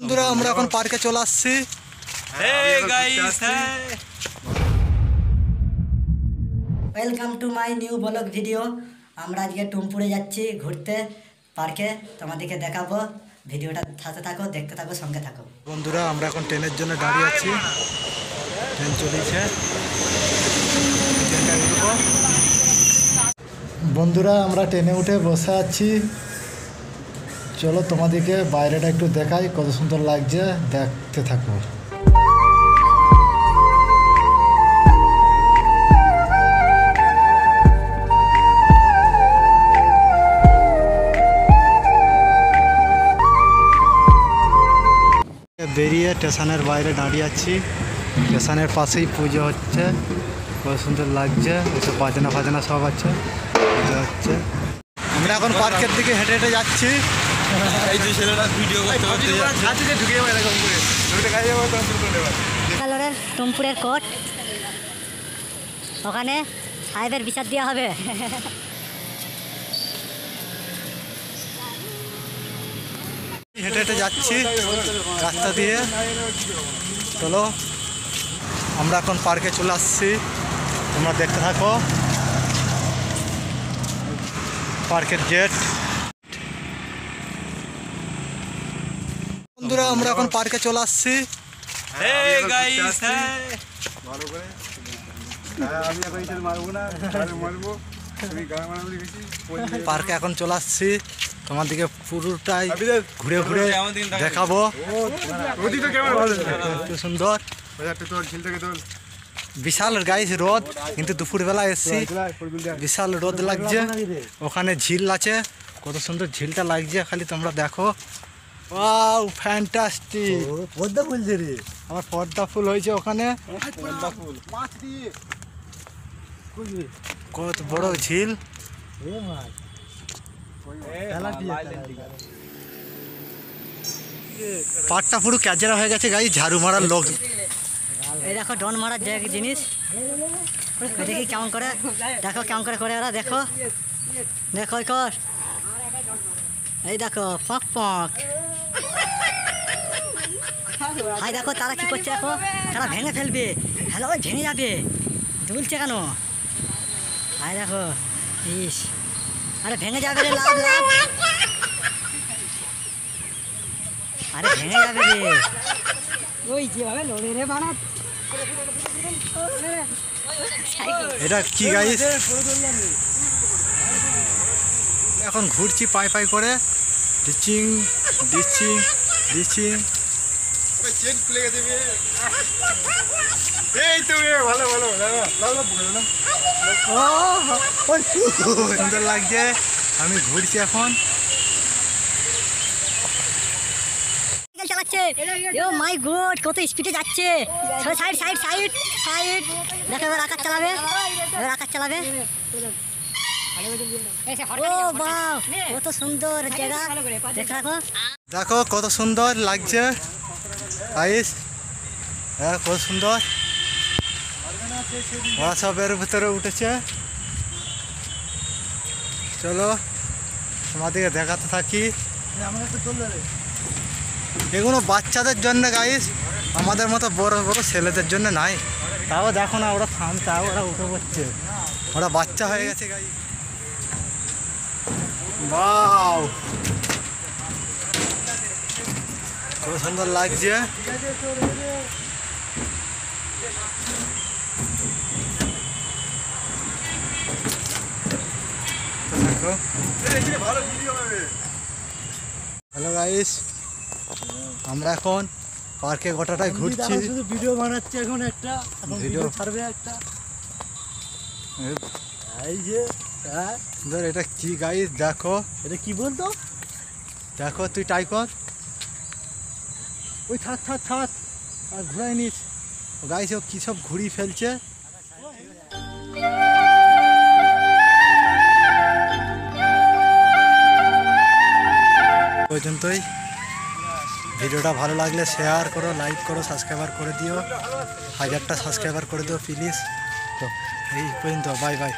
বন্ধুরা আমরা এখন পার্কে চলে আসছি। Hey guys, hey. Welcome to my new blog video আমরা আজকে টুমপুরে যাচ্ছি ঘুরতে পার্কে তোমাদেরকে দেখাবো ভিডিওটা সাথে থাকো দেখতে থাকো সঙ্গে থাকো। বন্ধুরা আমরা এখন ট্রেনের জন্য দাঁড়িয়ে আছি। ট্রেন চলেছে। বন্ধুরা আমরা ট্রেনে উঠে বসে আছি। চলো তোমাদেরকে বাইরেটা একটু দেখাই, কত সুন্দর লাগছে, দেখতে থাকো। বেরিয়ে স্টেশনের বাইরে দাঁড়িয়ে আছি। স্টেশনের পাশেই পুজো হচ্ছে, কত সুন্দর লাগছে, এসব বাজনা ফাজনা সব আছে, পুজো হচ্ছে। আমরা এখন পার্কের দিকে হেঁটে হেঁটে যাচ্ছি। এই যে ছেলেটা ভিডিও করতে করতে যাচ্ছে। কালারের টুমপুরের কোট। ওখানে সাহেবের বিচার দেওয়া হবে। হেঁটে হেঁটে যাচ্ছি রাস্তা দিয়ে। চলো আমরা এখন পার্কে চলে আসছি। তোমরা দেখতে থাকো। পার্কের গেট। বন্ধুরা আমরা এখন পার্কে চলে আসছি। Hey guys, hey. পার্কে এখন চলে আসছি। তোমার দিকে পুরোটাই ঘুরে ঘুরে দেখাবো। সুন্দর। বিশাল গাইস রোদ। কিন্তু দুপুরবেলা এসছি। বিশাল রোদ লাগছে। ওখানে ঝিল আছে। কত সুন্দর ঝিলটা লাগছে। খালি তোমরা দেখো। ওয়াও ফ্যান্টাস্টিক পদ্মা ফুলছে রে আমার পর্দা ফুল হয়েছে ওখানে। কত বড় ঝিল। এ মাছ পাটটা পুরো ক্যাজেরা হয়ে গেছে গাই ঝাড়ু মারার লোক। এই দেখো ডন মারার যে জিনিস। দেখি কেমন করে দেখো কেমন করে করে ওরা দেখো। দেখো এই কর। এই দেখো পক পক হাই দেখো, তারা কি করছে দেখো? তারা ভেঙে ফেলবে। হ্যালো ওই ভেঙে যাবে। দুলছে কেন? হাই দেখো, ইস। আরে, ভেঙে যাবে রে, লাভ লাভ। আরে, ভেঙে যাবে রে। ওই, যেভাবে লড়ে রে বানা এটা কি গাইস এখন ঘুরছি পাই পাই করে। ডিচিং ডিচিং ডিচিং। সুন্দর লাগছে। আমি ঘুরছি এখন। চালাচ্ছে। ও মাই গড কত স্পিডে যাচ্ছে। সাইড সাইড সাইড সাইড দেখো এবার আকাশ চালাবে। এবার আকাশ চালাবে। ও বাহ কত সুন্দর জায়গা। দেখো কত সুন্দর লাগছে। গাইস হ্যাঁ কত সুন্দর। ওরা সব এর ভিতরে উঠেছে। চলো, তোমাদেরকে দেখাতে থাকি। এগুলো বাচ্চাদের জন্য গাইস আমাদের মতো বড় বড় ছেলেদের জন্য নাই। তাও দেখো না, ওরা থাম তাও ওরা উঠে পড়ছে। ওরা বাচ্চা হয়ে গেছে গাই বাও খুব সুন্দর লাগছে হ্যালো গাইস আমরা এখন পার্কে গোটাটাই ঘুরছি শুধু ভিডিও বানাচ্ছে এখন একটা ভিডিও ছাড়বে একটা। এই। যে হ্যাঁ। ধর এটা কি গাইস? দেখো। এটা কি বলতো? দেখো তুই টাই কর। ওই থাক থাক থাক। আর ঘুরাই নিস। গাইস ও কী সব ঘুরি ফেলছে? পর্যন্তই। ভিডিওটা ভালো লাগলে শেয়ার করো লাইক করো সাবস্ক্রাইবার করে দিও। হাজারটা সাবস্ক্রাইবার করে দিও প্লিজ তো এই পর্যন্ত বাই বাই